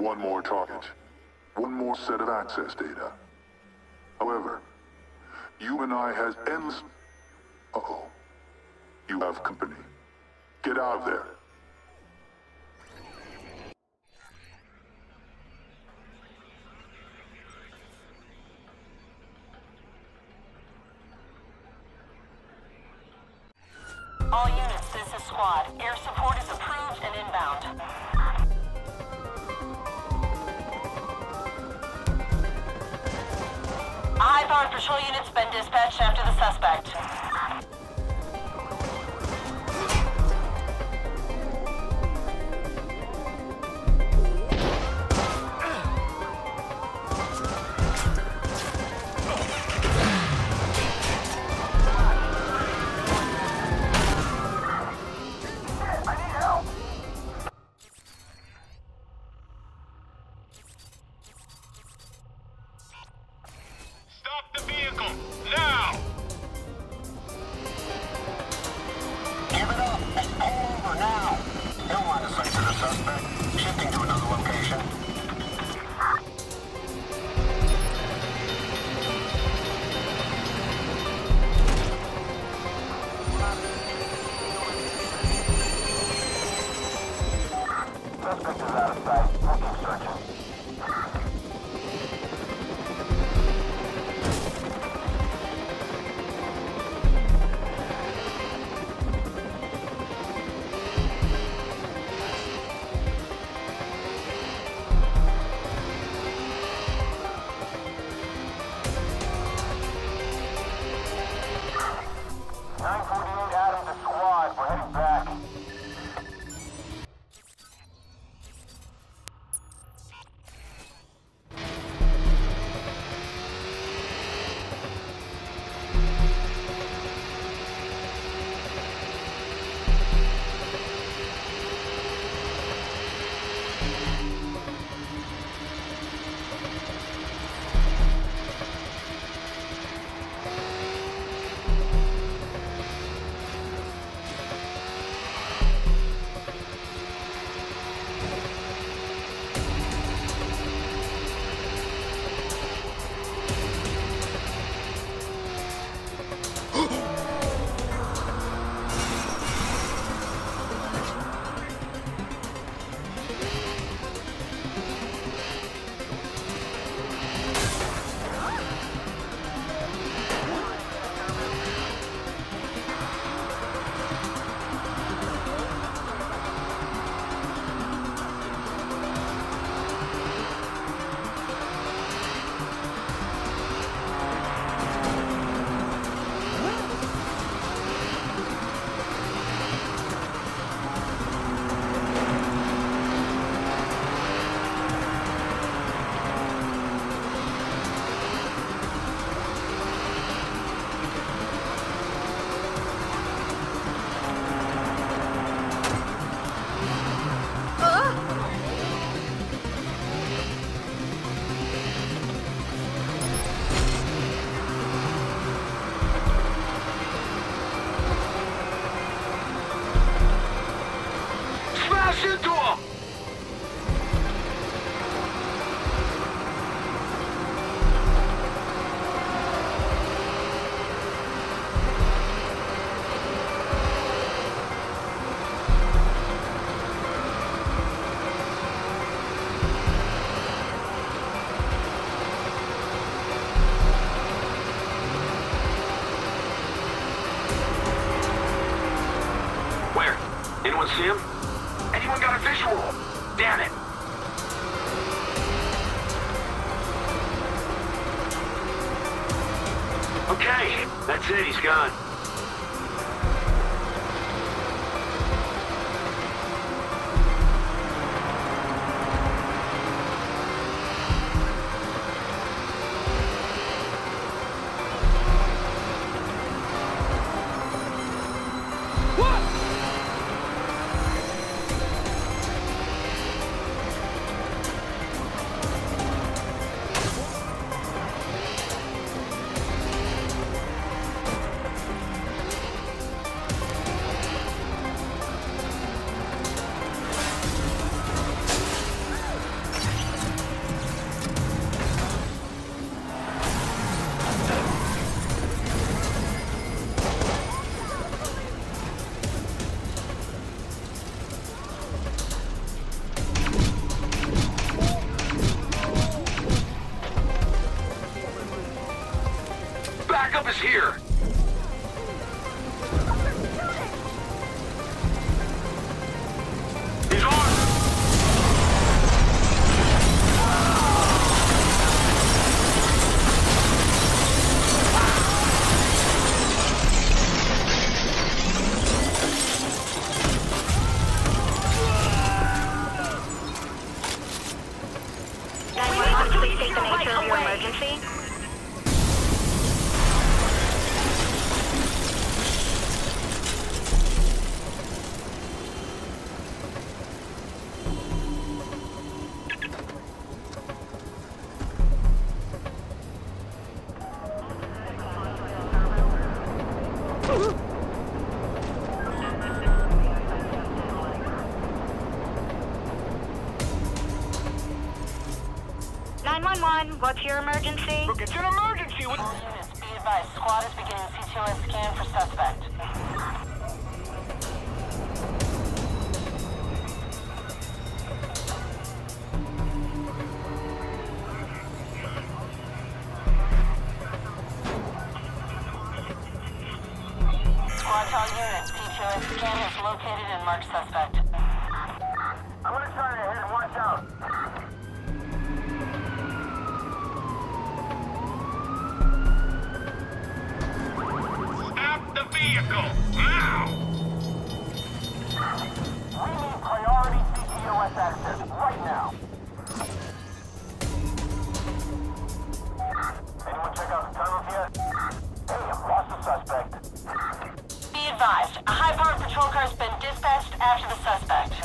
One more target. One more set of access data. However, you and I has endless... Uh-oh. You have company. Get out of there. All units, this is squad. A patrol unit's been dispatched after the suspect. Não, Anyone see him? Anyone got a visual? Damn it! Okay, that's it, he's gone. backup is here. Nine one one. What's your emergency? Look, It's an emergency. What? All units, be advised. Squad is beginning CTOS scan for suspect. Squad all units, CTOS scan has located and marked suspect. Vehicle now! We need priority CTOS access right now. Anyone check out the tunnels yet? Hey, lost the suspect. Be advised, a high-powered patrol car has been dispatched after the suspect.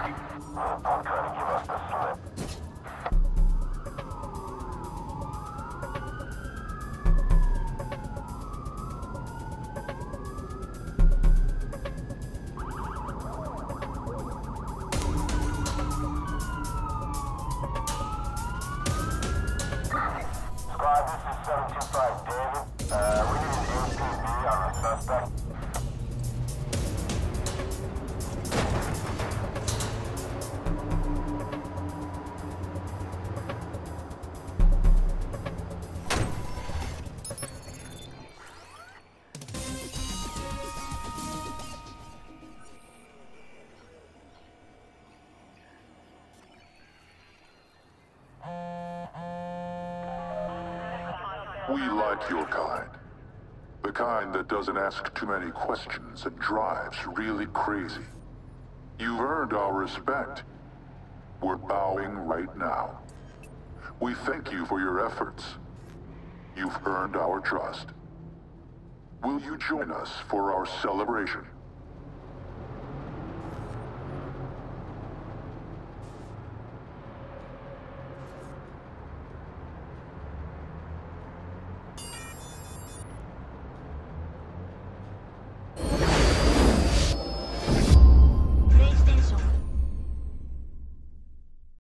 Contact you at the We like your kind. The kind that doesn't ask too many questions and drives really crazy. You've earned our respect. We're bowing right now. We thank you for your efforts. You've earned our trust. Will you join us for our celebration?